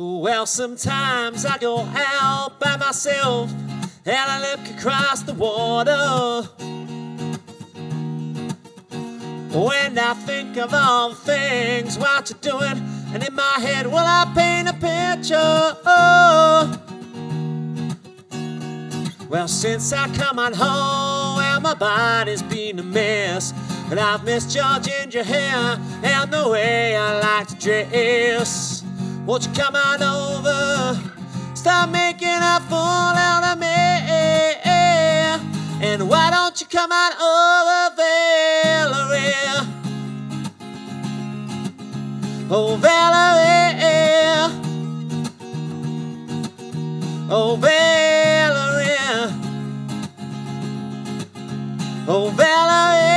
Well, sometimes I go out by myself and I look across the water. When I think of all the things what you're doing, and in my head, well, I paint a picture. Well, since I come on home, well, my body's been a mess. And I've missed your ginger hair and the way I like to dress. Won't you come on over? Stop making a fool out of me. And why don't you come on over, Valerie? Oh, Valerie. Oh, Valerie. Oh, Valerie.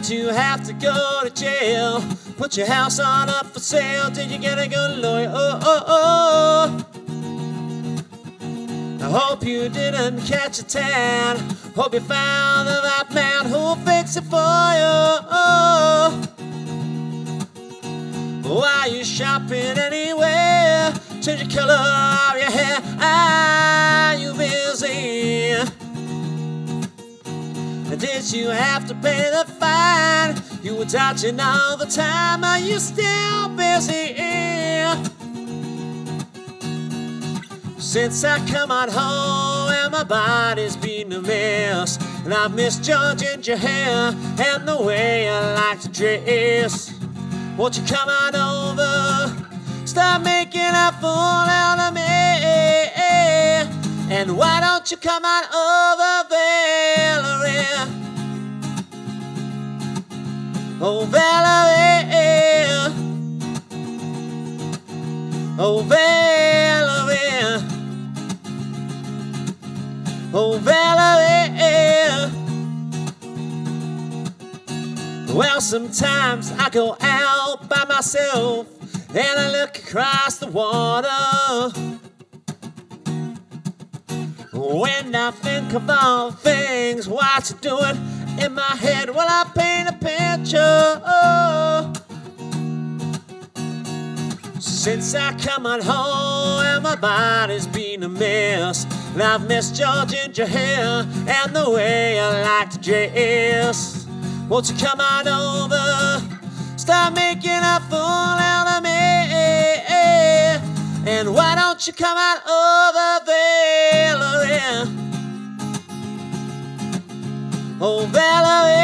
Did you have to go to jail? Put your house on up for sale? Did you get a good lawyer? Oh, oh, oh. I hope you didn't catch a tan. Hope you found the right man who'll fix it for you. Why you shopping anywhere? Change the color of your hair. Are you busy? Did you have to pay the fine? You were dodging all the time. Are you still busy? Since I come on home and my body's been a mess, and I've missed your hair and the way I like to dress. Won't you come on over? Stop making a fool out of me. And why don't you come on over, Valerie? Oh, Valerie. Oh, Valerie. Oh, Valerie. Well, sometimes I go out by myself and I look across the water. When I think of all things, what you're doing in my head, well, I paint a picture. Since I come on home and my body's been a mess, and I've missed your ginger hair and the way I like to dress. Won't you come on over? Stop making a fool out of me. And why don't you come on over, Valerie? Oh, Valerie.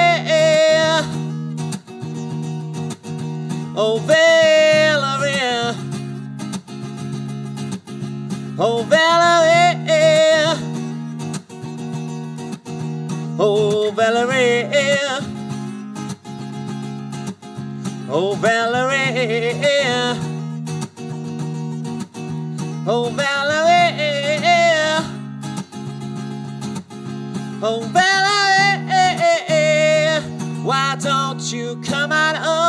Oh, Valerie. Oh, Valerie. Oh, Valerie. Oh, Valerie. Oh, Valerie. Oh, Valerie. Why don't you come out over?